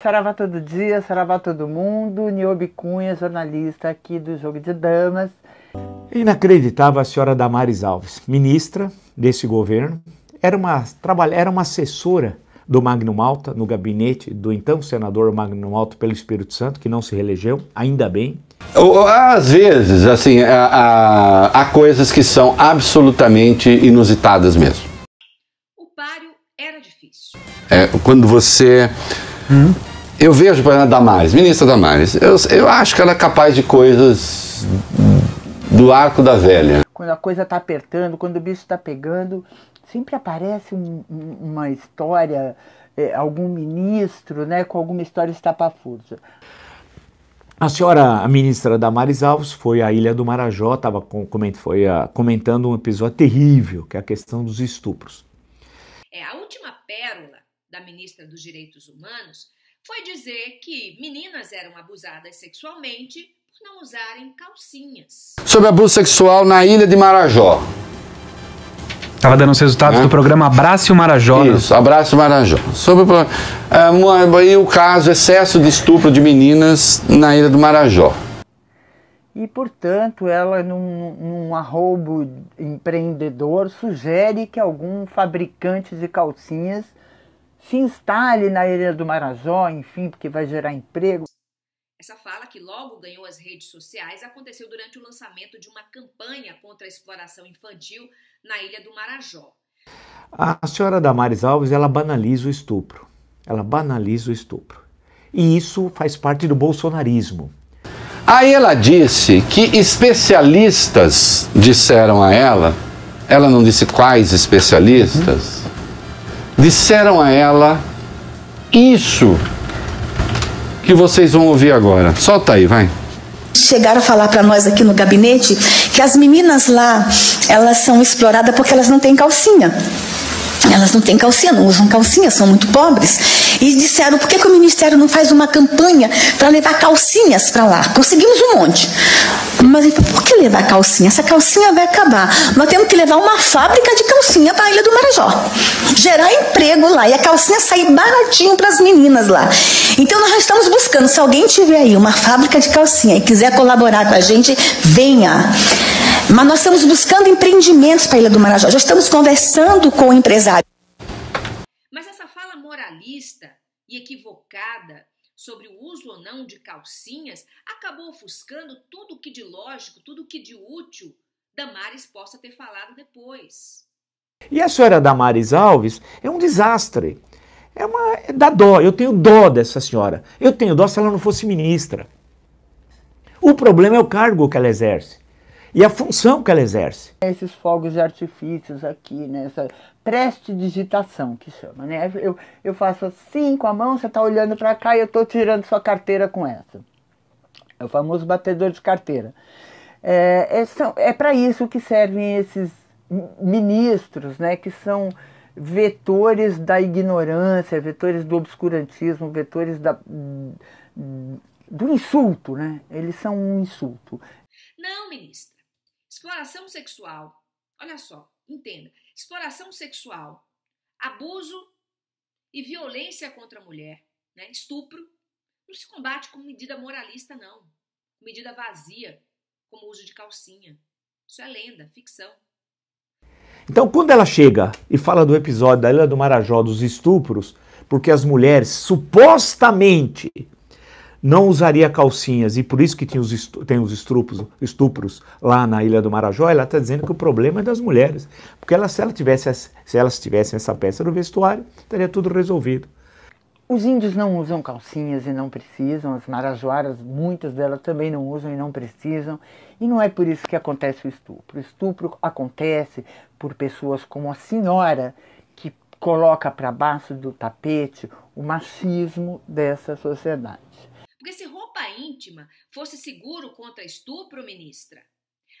Saravá todo dia, saravá todo mundo. Niobe Cunha, jornalista aqui do Jogo de Damas. Inacreditável a senhora Damares Alves, ministra desse governo, era uma, era uma assessora do Magno Malta, no gabinete do então senador Magno Malta pelo Espírito Santo, que não se reelegeu, ainda bem. Às vezes, assim, há, há coisas que são absolutamente inusitadas mesmo. O páreo era difícil. É, quando você. Hum? Eu vejo, por exemplo, a Damares, ministra Damares, eu, eu acho que ela é capaz de coisas do arco da velha. Quando a coisa está apertando, quando o bicho está pegando, sempre aparece um, uma história, é, algum ministro, né, com alguma história estapafúrdia. A senhora, a ministra Damares Alves, foi à Ilha do Marajó, estava uh, comentando um episódio terrível, que é a questão dos estupros. É, a última pérola da ministra dos Direitos Humanos foi dizer que meninas eram abusadas sexualmente por não usarem calcinhas. Sobre abuso sexual na Ilha de Marajó. Estava dando os resultados é. do programa Abraço o Marajó. Né? Isso, Abraço o Marajó. Sobre uh, o caso excesso de estupro de meninas na ilha do Marajó. E, portanto, ela, num, num arrobo empreendedor, sugere que algum fabricante de calcinhas se instale na ilha do Marajó, enfim, porque vai gerar emprego. Essa fala, que logo ganhou as redes sociais, aconteceu durante o lançamento de uma campanha contra a exploração infantil na ilha do Marajó. A senhora Damares Alves, ela banaliza o estupro. Ela banaliza o estupro. E isso faz parte do bolsonarismo. Aí ela disse que especialistas disseram a ela, ela não disse quais especialistas, uhum. Disseram a ela isso que vocês vão ouvir agora. Solta aí, vai. Chegaram a falar para nós aqui no gabinete que as meninas lá, elas são exploradas porque elas não têm calcinha. Elas não têm calcinha, não usam calcinha, são muito pobres. E disseram: por que, que o Ministério não faz uma campanha para levar calcinhas para lá? Conseguimos um monte. Mas então, por que levar calcinha? Essa calcinha vai acabar. Nós temos que levar uma fábrica de calcinha para a Ilha do Marajó. Gerar emprego lá e a calcinha sair baratinho para as meninas lá. Então nós estamos buscando, se alguém tiver aí uma fábrica de calcinha e quiser colaborar com a gente, venha. Mas nós estamos buscando empreendimentos para a Ilha do Marajó. Já estamos conversando com o empresário. Mas essa fala moralista e equivocada sobre o uso ou não de calcinhas acabou ofuscando tudo o que de lógico, tudo o que de útil Damares possa ter falado depois. E a senhora Damares Alves é um desastre. É uma. É dá dó. Eu tenho dó dessa senhora. Eu tenho dó se ela não fosse ministra. O problema é o cargo que ela exerce e a função que ela exerce. Esses fogos de artifícios aqui, né? essa prestidigitação que chama. Né? Eu, eu faço assim com a mão, você está olhando para cá e eu estou tirando sua carteira com essa. É o famoso batedor de carteira. É, é, é para isso que servem esses ministros, né? que são vetores da ignorância, vetores do obscurantismo, vetores da, do insulto, né? Eles são um insulto. Não, ministra. Exploração sexual. Olha só, entenda. Exploração sexual, abuso e violência contra a mulher, né? estupro, não se combate com medida moralista, não. Medida vazia, como o uso de calcinha. Isso é lenda, ficção. Então, quando ela chega e fala do episódio da Ilha do Marajó dos estupros, porque as mulheres supostamente não usaria calcinhas e por isso que tinha os tem os estupros, estupros lá na Ilha do Marajó, ela está dizendo que o problema é das mulheres. Porque ela, se, ela tivesse, se elas tivessem essa peça no vestuário, estaria tudo resolvido. Os índios não usam calcinhas e não precisam, as marajoaras, muitas delas também não usam e não precisam. E não é por isso que acontece o estupro. O estupro acontece por pessoas como a senhora, que coloca para baixo do tapete o machismo dessa sociedade. Porque se roupa íntima fosse seguro contra estupro, ministra,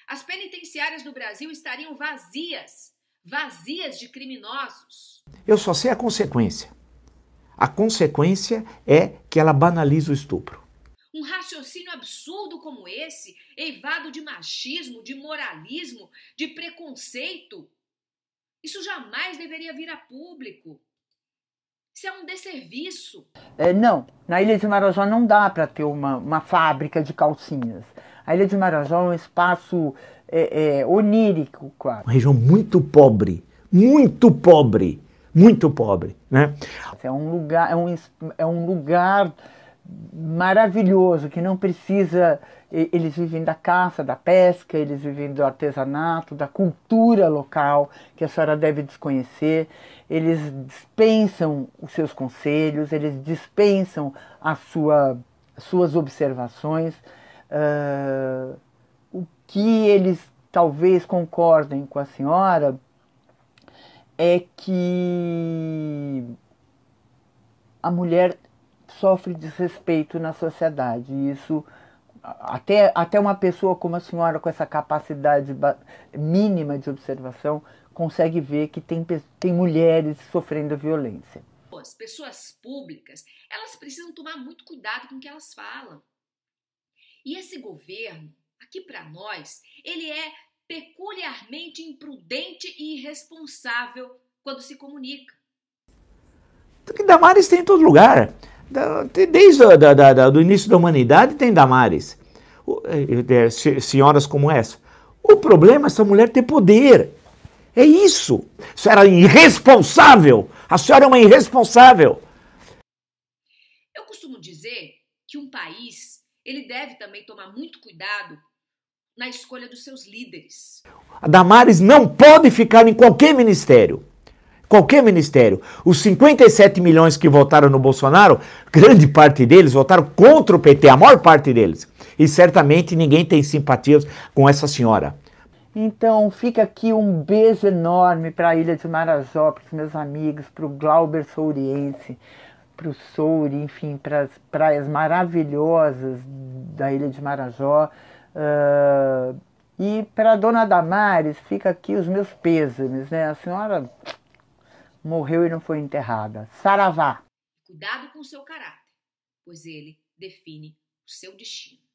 as penitenciárias do Brasil estariam vazias vazias de criminosos. Eu só sei a consequência. A consequência é que ela banaliza o estupro. Um raciocínio absurdo como esse, eivado de machismo, de moralismo, de preconceito, isso jamais deveria vir a público. Isso é um desserviço. É, não, na Ilha de Marajó não dá para ter uma, uma fábrica de calcinhas. A Ilha de Marajó é um espaço é, é, onírico, quase. Uma região muito pobre, muito pobre, muito pobre, né? É um lugar, é um, é um lugar maravilhoso que não precisa. Eles vivem da caça, da pesca, eles vivem do artesanato, da cultura local que a senhora deve desconhecer. Eles dispensam os seus conselhos, eles dispensam a sua, suas observações. Uh, o que eles talvez concordem com a senhora é que a mulher sofre desrespeito na sociedade. E isso, até, até uma pessoa como a senhora, com essa capacidade mínima de observação, consegue ver que tem, tem mulheres sofrendo violência. As pessoas públicas, elas precisam tomar muito cuidado com o que elas falam. E esse governo, aqui para nós, ele é peculiarmente imprudente e irresponsável quando se comunica. Damares tem em todo lugar. Desde o da, da, do início da humanidade tem Damares. É, é, senhoras como essa. O problema é essa mulher ter poder. É isso. A senhora é irresponsável. A senhora é uma irresponsável. Eu costumo dizer que um país ele deve também tomar muito cuidado na escolha dos seus líderes. A Damares não pode ficar em qualquer ministério qualquer ministério. Os 57 milhões que votaram no Bolsonaro, grande parte deles votaram contra o PT, a maior parte deles. E certamente ninguém tem simpatias com essa senhora. Então fica aqui um beijo enorme para a Ilha de Marajó, para os meus amigos, para o Glauber Souriense, para o Souri, enfim, para as praias maravilhosas da Ilha de Marajó. Uh, e para a dona Damares, fica aqui os meus pêsames, né? A senhora morreu e não foi enterrada. Saravá. Cuidado com o seu caráter, pois ele define o seu destino.